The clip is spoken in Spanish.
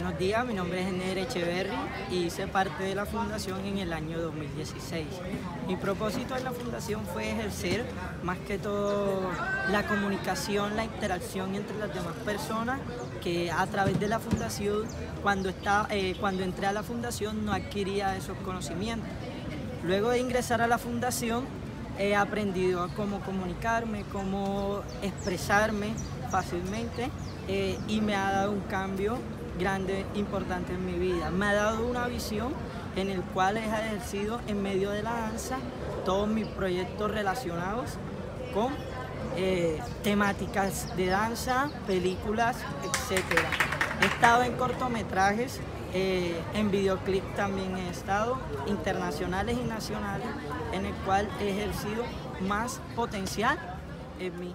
Buenos días, mi nombre es Ener Echeverry y hice parte de la fundación en el año 2016. Mi propósito en la fundación fue ejercer más que todo la comunicación, la interacción entre las demás personas que a través de la fundación, cuando, eh, cuando entré a la fundación no adquiría esos conocimientos. Luego de ingresar a la fundación he aprendido a cómo comunicarme, cómo expresarme fácilmente eh, y me ha dado un cambio grande, importante en mi vida. Me ha dado una visión en el cual he ejercido en medio de la danza todos mis proyectos relacionados con eh, temáticas de danza, películas, etc. He estado en cortometrajes, eh, en videoclip también he estado, internacionales y nacionales, en el cual he ejercido más potencial en mí.